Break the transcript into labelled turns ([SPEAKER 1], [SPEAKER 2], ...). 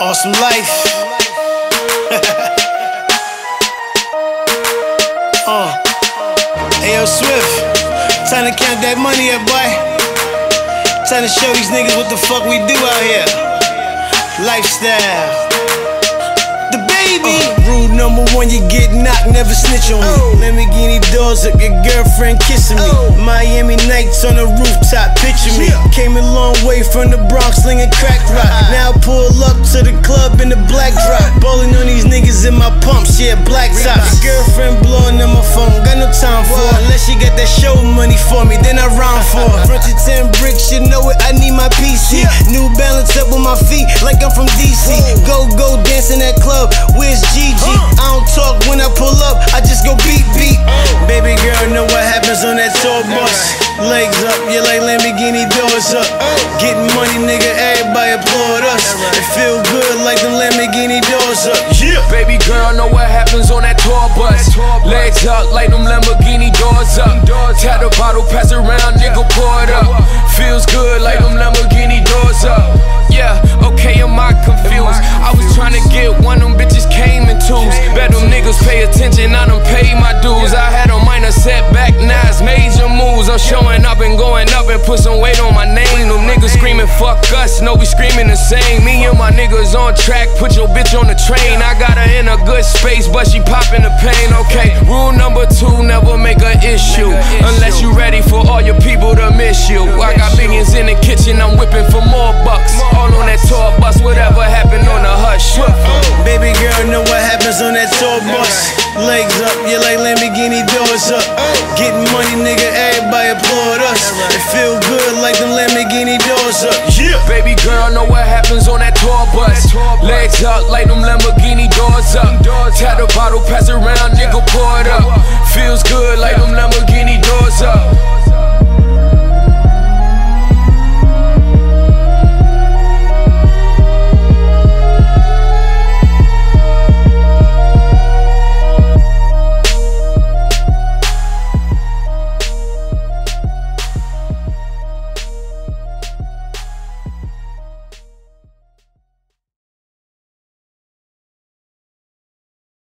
[SPEAKER 1] Awesome life. uh. Hey, yo, Swift. Time to count that money up, boy. Time to show these niggas what the fuck we do out here. Lifestyle. Baby. Uh, rule number one, you get knocked, never snitch on me. Oh. Lamborghini doors up, your girlfriend kissing me. Oh. Miami nights on the rooftop, picture me. Yeah. Came a long way from the Bronx, slinging crack rock. Now pull up to the club in the black drop. Bowling on these niggas in my pumps, yeah, black tops. Your girlfriend blowing on my phone, got no time for it. Unless she got that show money for me, then I rhyme for it. Front to 10 bricks, you know it, I need my PC. New balance up with my feet, like I'm from DC. Go, go, dance in that club, you like Lamborghini doors up. Getting money, nigga, everybody applaud us. It feel good like the Lamborghini doors up.
[SPEAKER 2] Yeah. Baby girl, know what happens on that tour bus. Legs up like them Lamborghini doors up. Tap the bottle, pass around, nigga, pour put some weight on my name. Them niggas screaming, fuck us, no, we screaming the same. Me and my niggas on track, put your bitch on the train. I got her in a good space, but she popping the pain, okay. Rule number two, never make an issue. Unless you ready for all your people to miss you. I got millions in the kitchen, I'm whipping for more bucks. All on that tour bus, whatever happened on the hush.
[SPEAKER 1] Baby girl, know what happens on that tour bus. Legs up, you like Lamborghini doors up. Getting money, nigga, everybody applaud. It feel good like them Lamborghini doors up.
[SPEAKER 2] Yeah. Baby girl, know what happens on that tour bus. Legs up like them Lamborghini doors up. Tap the bottle, pass around, nigga, pour it up. Feels good